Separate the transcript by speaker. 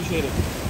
Speaker 1: ligeira.